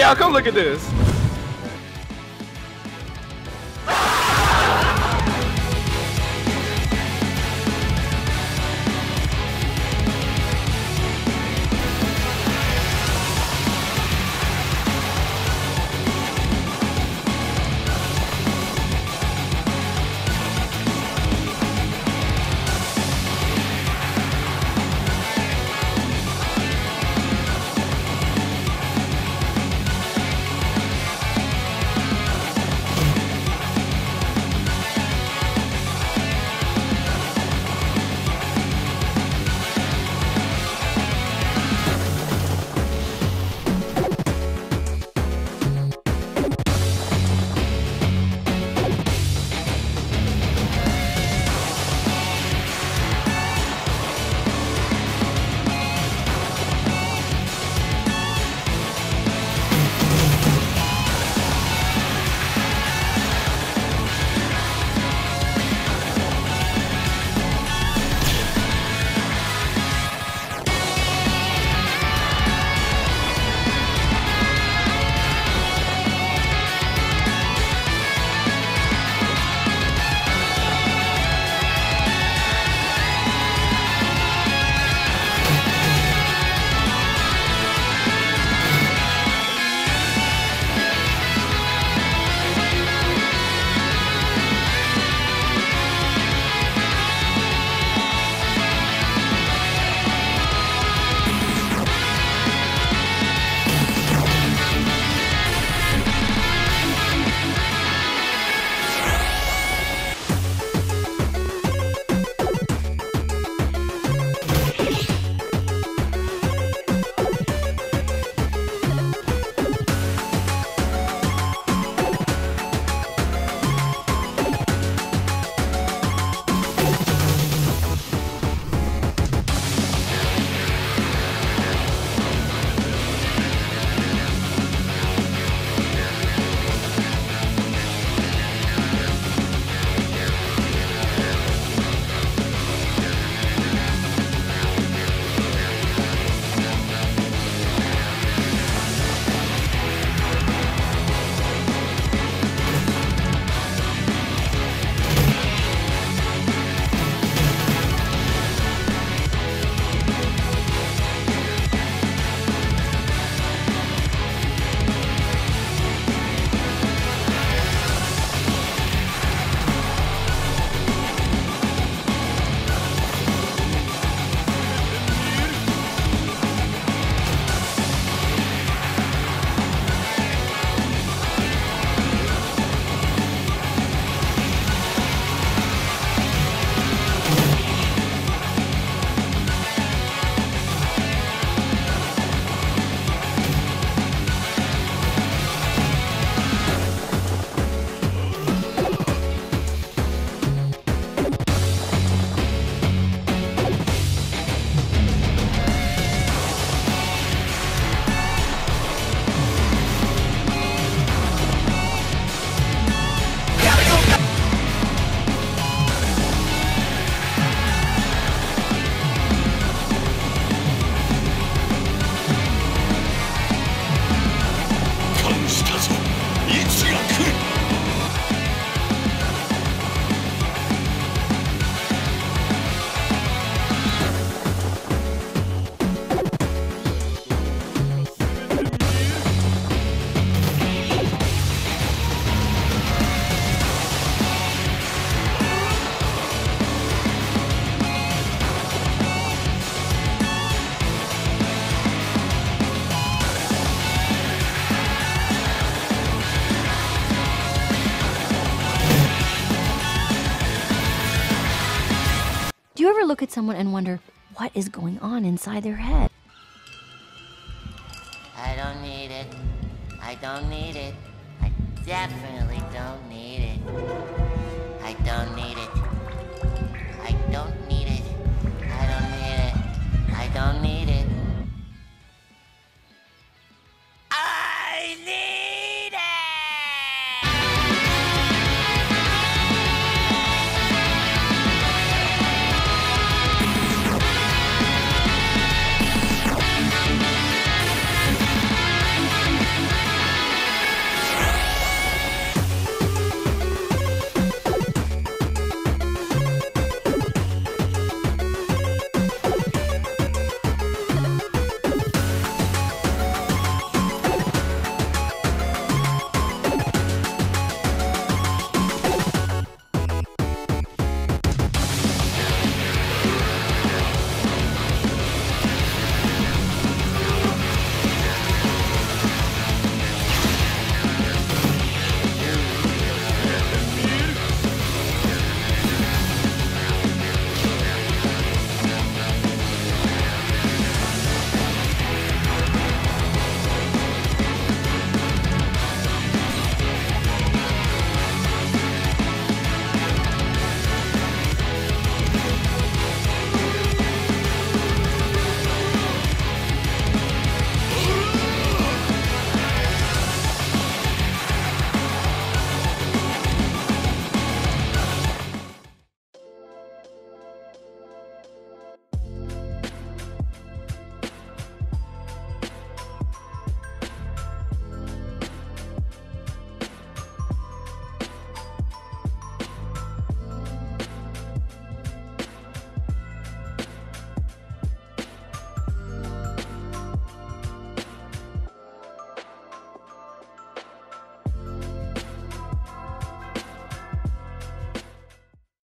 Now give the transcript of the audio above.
Y'all, come look at this. Do you ever look at someone and wonder what is going on inside their head? I don't need it. I don't need it. I definitely don't need it. I don't need it. I don't need it. I don't need it. I don't need it.